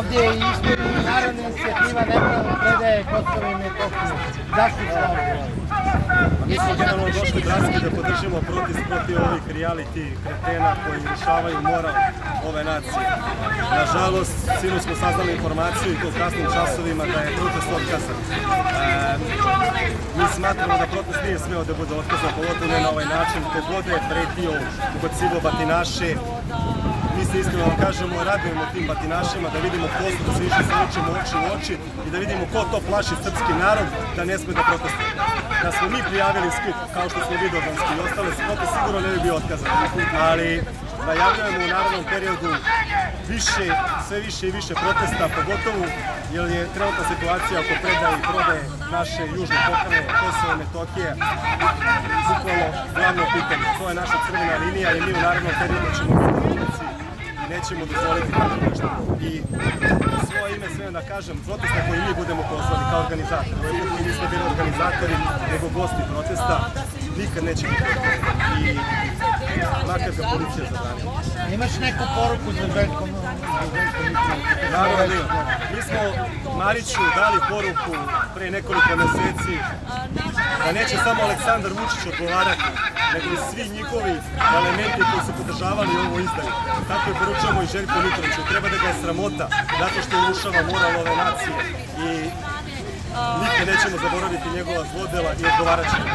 Ovdje je isto i narodna inicijativa nepravno predaje Kosovo i Metohiju. Zašto ste ovdje? Mi smo generalno došli gradski da podržimo protest protiv ovih reality kretena koji urušavaju moral ove nacije. Nažalost, sinu smo saznali informaciju i to u kasnim časovima da je protest otkazan. E, mi smatramo da protest nije smeo da bude otkazan, pogotovo ne na ovaj način. Ko god je pretio, ubacivo batinaše, mi se iskreno vam kažemo, radujemo tim batinašima da vidimo ko su, da se više sličimo oči u oči i da vidimo ko to plaši srpski narod da ne sme da protestuje. Da smo mi prijavili skup, kao što smo vidovanski i ostale skote, sigurno ne bi bio otkazan. Ali najavljujemo u narodnom periodu više, sve više i više protesta, pogotovo jer je trenutna situacija oko predaje i prodaje naše južne pokrane Kosova i Metohije bukvalno glavno pitanje. To je naša crvena linija i mi u narodnom periodu ćemo biti nećemo dozvoliti tako nešto. I svoje ime sve da kažem, protesta koji mi budemo pozvali kao organizatori, put mi nismo bili organizatori, nego gosti protesta, nikad neće biti I makar ga policija zabrani. Imaš neku poruku za Željko? Naravno da. Mi smo Mariću dali poruku pre nekoliko meseci da neće samo Aleksandar Vučić odgovarati, nego i svi njihovi elementi koji su podržavali ovo izdaju. Tako je poručujemo i Željko Mitroviću. Treba da ga je sramota zato što urušava moral ove nacije i nikad nećemo zaboraviti njegova zlodela i odgovarat ćemo.